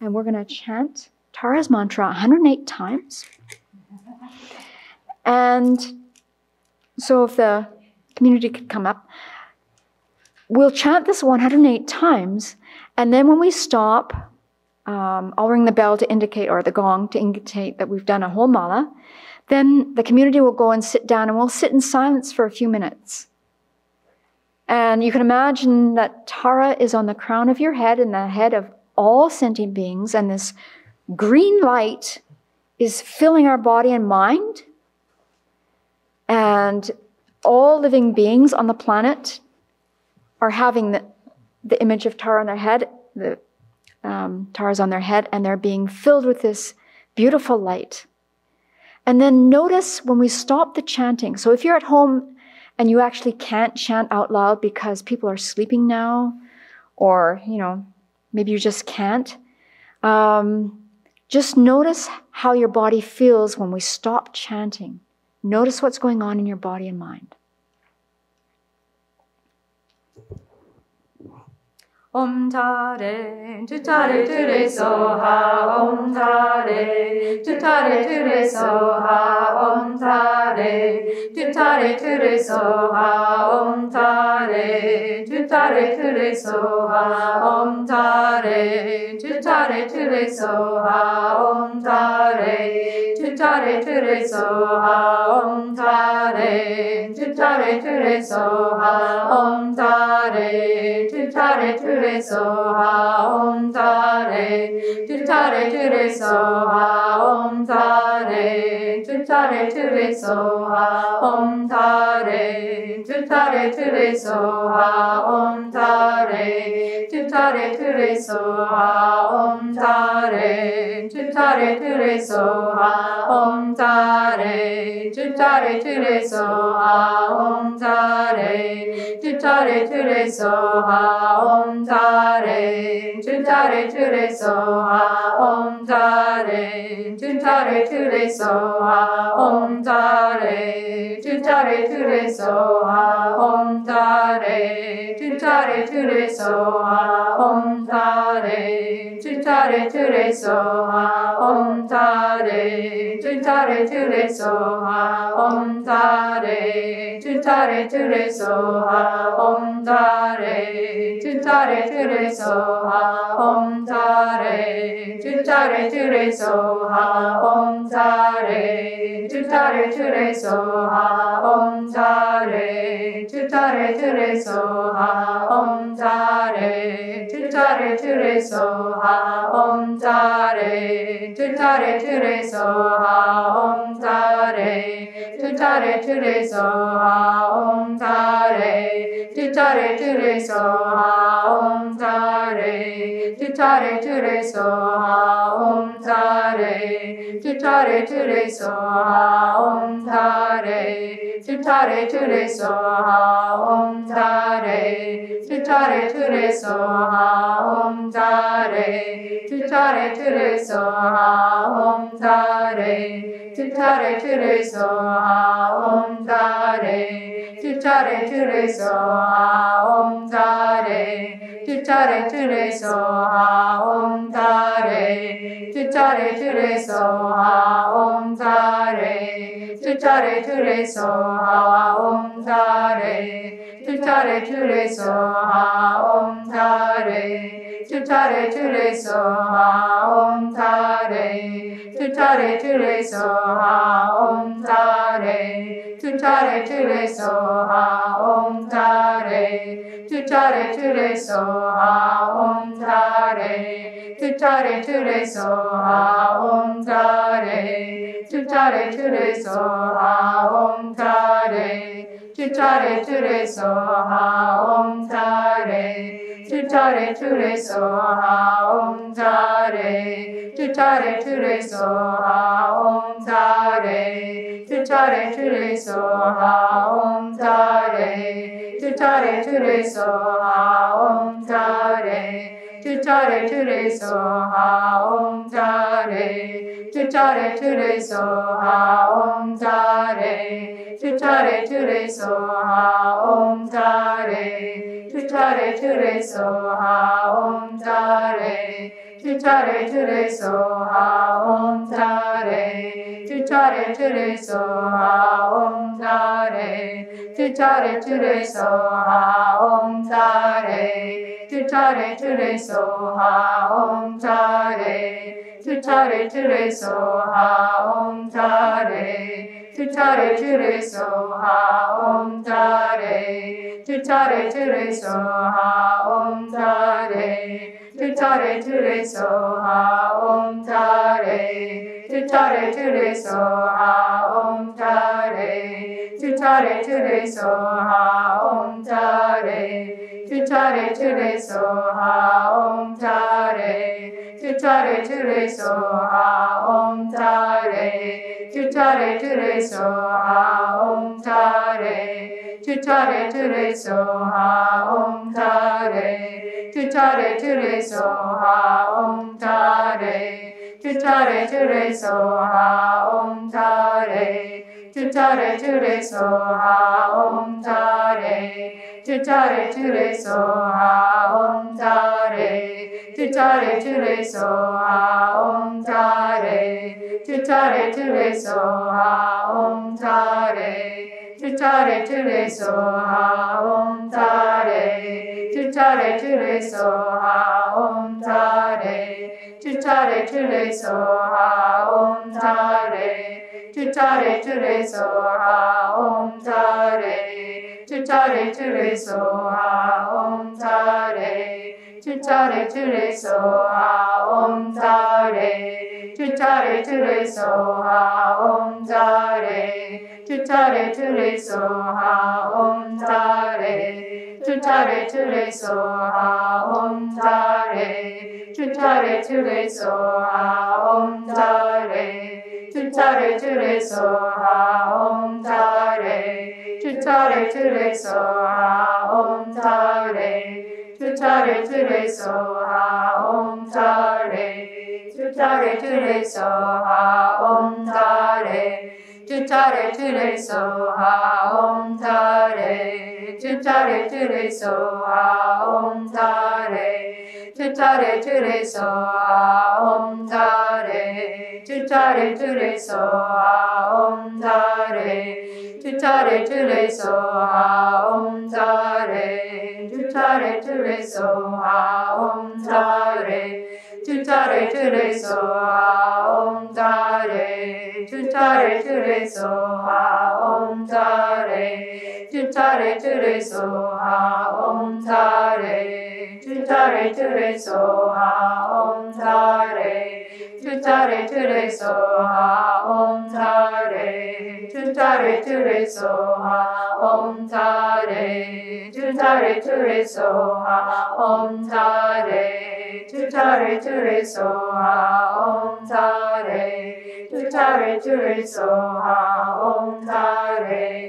and we're going to chant Tara's mantra 108 times. And so, if the community could come up, we'll chant this 108 times, and then when we stop, um, I'll ring the bell to indicate, or the gong to indicate that we've done a whole mala. Then the community will go and sit down, and we'll sit in silence for a few minutes. And you can imagine that Tara is on the crown of your head and the head of all sentient beings, and this green light is filling our body and mind. And all living beings on the planet are having the, the image of Tara on their head, the um, Tara's on their head, and they're being filled with this beautiful light. And then notice when we stop the chanting. So if you're at home and you actually can't chant out loud because people are sleeping now, or, you know, maybe you just can't, um, just notice how your body feels when we stop chanting. Notice what's going on in your body and mind. Om Tare, Tutare Ture Soha, Om Tare, Tutare Ture Soha, Om Tare, Tutare Ture Soha, Om Tare, Tutare Ture Soha, Om Tare, Tutare Ture Soha, Om Tare, Tutare Ture Soha, Om Tare, Tutare Ture Soha, Om Tare, Tutare Ture soha om tare tutare ture soha om tare tutare ture soha om tare tutare ture soha om tare tutare ture soha om tare tutare ture soha om tare tutare ture soha om tare tutare ture soha om tare tare, tutare ture soha, om tare, tutare ture soha, om tare, tutare ture soha, om tare, tutare ture soha, om tare, tutare ture soha, om tare, 줄차례 줄레소하 엄자레 줄차례 줄레소하 엄자레 줄차례 줄레소하 엄자레 줄차례 줄레소하 엄자레 줄차례 줄레소하 엄자레 줄차례 줄레소하 엄자레 Tutare, tu tare, tu soha. Om tare, tutare, tare, tu re soha. Om tare, tutare, tare, tu re soha. Om tare, tu tare, tu re. Om tare tutare ture soha om tare tutare ture soha om tare tutare ture soha om tare tutare ture soha om tare tutare ture soha om tare 틀타래 틀에서 아엄다래 틀타래 틀에서 아엄다래 틀타래 틀에서 아엄다래 틀타래 틀에서 아엄다래 틀타래 틀에서 아엄다래 틀타래 틀에서 아엄다래 틀타래 틀에서 아엄다래 tutare ture soha om tare tutare ture soha om tare tutare ture soha om tare tutare ture soha om tare tutare ture soha om tare tutare ture soha om tare tutare ture soha om tare tutare ture soha om tare tutare ture soha om tare tutare ture soha om tare chare Ture soha om chare chu Ture soha om chare chu Ture soha om chare chu Ture soha om chare chu Ture soha om chare chu chare chure soha Tutare ture soha om tare. Tutare ture soha om tare. Tutare ture soha om tare. Tutare ture soha om tare. Tutare ture soha om tare. Tutare ture soha om tare. Tutare ture soha om tare. 주차례 주례소 하옴차례 주차례 주례소 하옴차례 주차례 주례소 하옴차례 주차례 주례소 하옴차례 주차례 주례소 하옴차례 주차례 주례소 하옴차례 주차례 주례소 하옴차례 tutare ture soha om tare tutare ture soha om tare tutare ture soha om tare tutare ture soha om tare tutare ture soha om tare tutare ture soha om tare tutare ture soha om tare tutare ture soha om tare tutare ture soha om tare tutare ture soha om tare tutare ture soha om tare tutare ture soha om tare tutare ture soha om tare tutare ture soha om tare tutare ture soha om tare tutare ture soha om tare tutare ture soha om tare tutare ture soha om tare tutare ture soha om tare tutare ture soha om tare tutare ture soha om tare tutare ture soha om tare tutare ture soha om tare tutare ture soha om tare tutare ture soha om tare tutare ture soha om tare tutare ture soha om tare tutare ture soha om tare tutare ture soha om tare tutare ture soha om tare tutare ture soha om tare Tutare ta soha om tare. Tutare tu soha om tare.